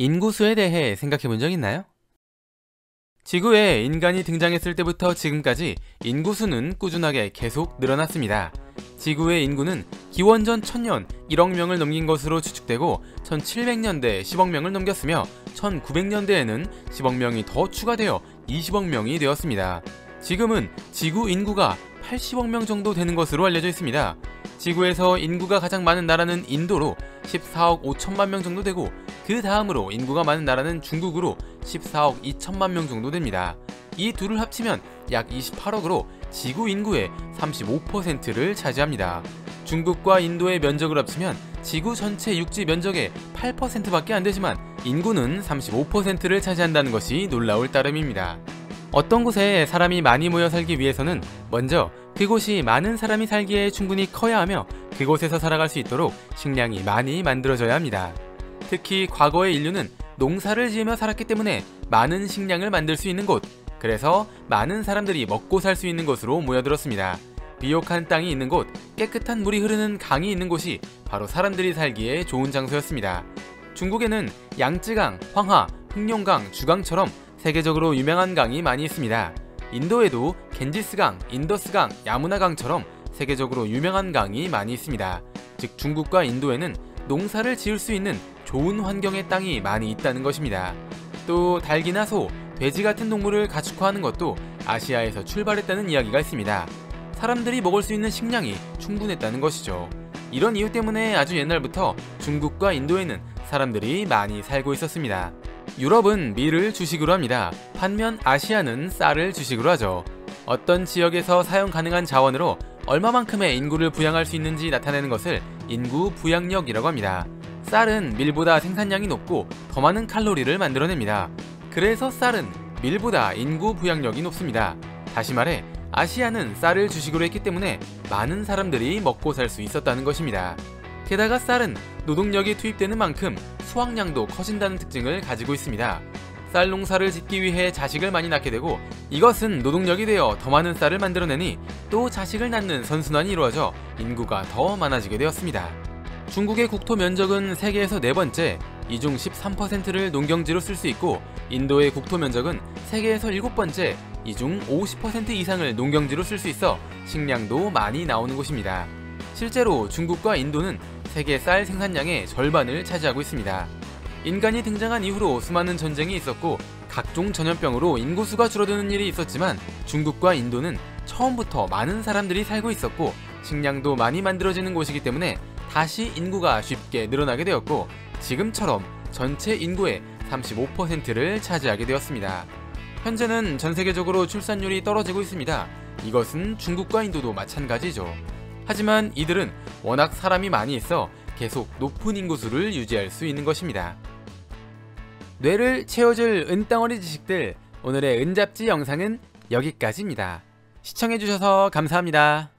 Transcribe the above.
인구수에 대해 생각해 본 적 있나요? 지구에 인간이 등장했을 때부터 지금까지 인구수는 꾸준하게 계속 늘어났습니다. 지구의 인구는 기원전 1000년 1억 명을 넘긴 것으로 추측되고 1700년대 10억 명을 넘겼으며 1900년대에는 10억 명이 더 추가되어 20억 명이 되었습니다. 지금은 지구 인구가 80억 명 정도 되는 것으로 알려져 있습니다. 지구에서 인구가 가장 많은 나라는 인도로 14억 5천만 명 정도 되고 그 다음으로 인구가 많은 나라는 중국으로 14억 2천만 명 정도 됩니다. 이 둘을 합치면 약 28억으로 지구 인구의 35%를 차지합니다. 중국과 인도의 면적을 합치면 지구 전체 육지 면적의 8%밖에 안 되지만 인구는 35%를 차지한다는 것이 놀라울 따름입니다. 어떤 곳에 사람이 많이 모여 살기 위해서는 먼저 그곳이 많은 사람이 살기에 충분히 커야 하며 그곳에서 살아갈 수 있도록 식량이 많이 만들어져야 합니다. 특히 과거의 인류는 농사를 지으며 살았기 때문에 많은 식량을 만들 수 있는 곳, 그래서 많은 사람들이 먹고 살 수 있는 곳으로 모여들었습니다. 비옥한 땅이 있는 곳, 깨끗한 물이 흐르는 강이 있는 곳이 바로 사람들이 살기에 좋은 장소였습니다. 중국에는 양쯔강, 황하, 흑룡강, 주강처럼 세계적으로 유명한 강이 많이 있습니다. 인도에도 겐지스강, 인더스강, 야무나강처럼 세계적으로 유명한 강이 많이 있습니다. 즉 중국과 인도에는 농사를 지을 수 있는 좋은 환경의 땅이 많이 있다는 것입니다. 또 닭이나 소, 돼지 같은 동물을 가축화하는 것도 아시아에서 출발했다는 이야기가 있습니다. 사람들이 먹을 수 있는 식량이 충분했다는 것이죠. 이런 이유 때문에 아주 옛날부터 중국과 인도에는 사람들이 많이 살고 있었습니다. 유럽은 밀을 주식으로 합니다. 반면 아시아는 쌀을 주식으로 하죠. 어떤 지역에서 사용 가능한 자원으로 얼마만큼의 인구를 부양할 수 있는지 나타내는 것을 인구 부양력이라고 합니다. 쌀은 밀보다 생산량이 높고 더 많은 칼로리를 만들어냅니다. 그래서 쌀은 밀보다 인구 부양력이 높습니다. 다시 말해 아시아는 쌀을 주식으로 했기 때문에 많은 사람들이 먹고 살 수 있었다는 것입니다. 게다가 쌀은 노동력이 투입되는 만큼 수확량도 커진다는 특징을 가지고 있습니다. 쌀 농사를 짓기 위해 자식을 많이 낳게 되고 이것은 노동력이 되어 더 많은 쌀을 만들어내니 또 자식을 낳는 선순환이 이루어져 인구가 더 많아지게 되었습니다. 중국의 국토 면적은 세계에서 네 번째, 이 중 13%를 농경지로 쓸 수 있고 인도의 국토 면적은 세계에서 일곱 번째, 이 중 50% 이상을 농경지로 쓸 수 있어 식량도 많이 나오는 곳입니다. 실제로 중국과 인도는 세계 쌀 생산량의 절반을 차지하고 있습니다. 인간이 등장한 이후로 수많은 전쟁이 있었고 각종 전염병으로 인구수가 줄어드는 일이 있었지만 중국과 인도는 처음부터 많은 사람들이 살고 있었고 식량도 많이 만들어지는 곳이기 때문에 다시 인구가 쉽게 늘어나게 되었고 지금처럼 전체 인구의 35%를 차지하게 되었습니다. 현재는 전 세계적으로 출산율이 떨어지고 있습니다. 이것은 중국과 인도도 마찬가지죠. 하지만 이들은 워낙 사람이 많이 있어 계속 높은 인구수를 유지할 수 있는 것입니다. 뇌를 채워줄 은덩어리 지식들 오늘의 은잡지 영상은 여기까지입니다. 시청해주셔서 감사합니다.